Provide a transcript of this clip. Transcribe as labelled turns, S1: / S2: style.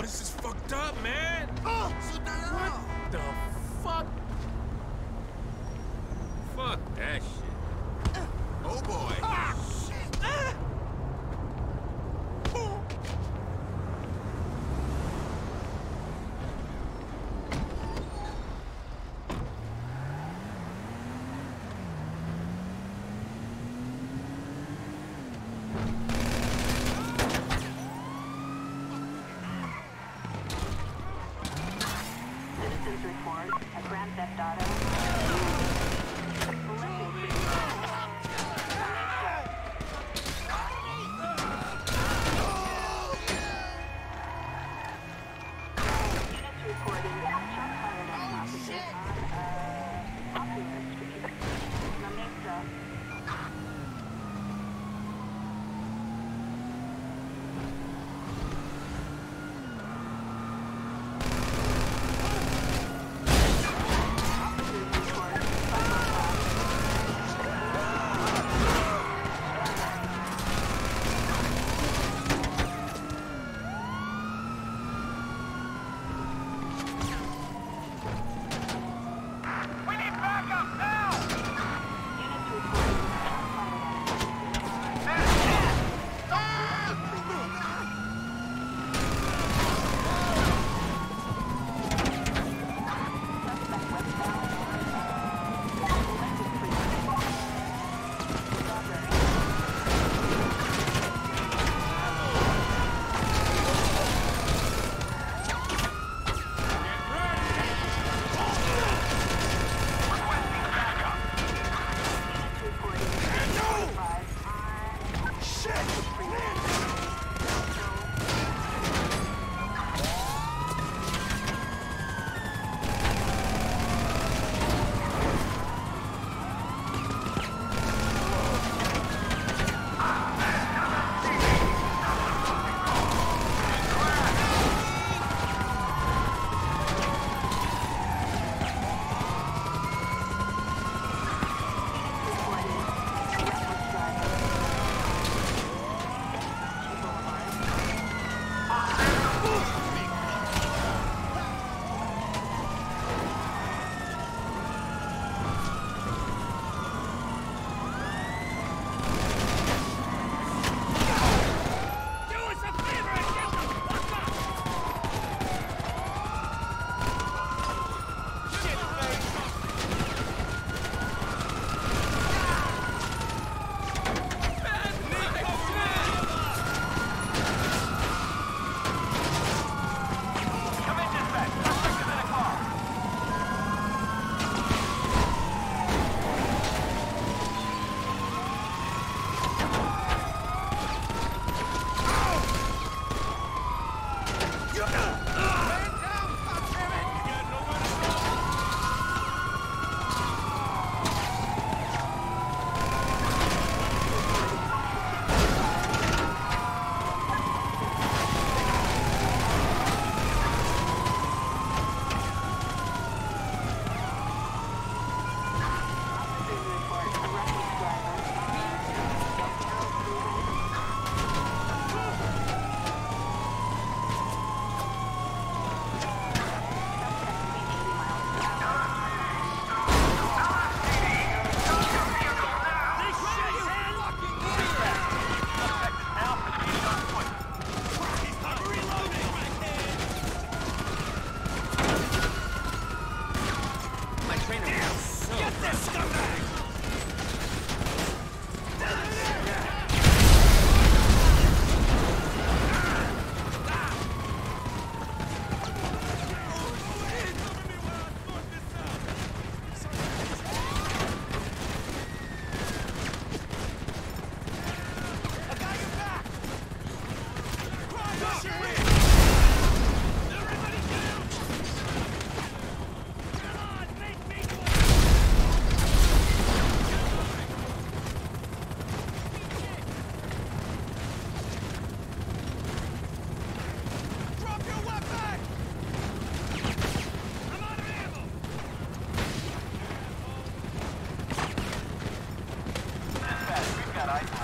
S1: This is fucked up, man. Oh, what the fuck? Fuck that shit. Oh boy. Ah. a Grand Theft Auto. Allied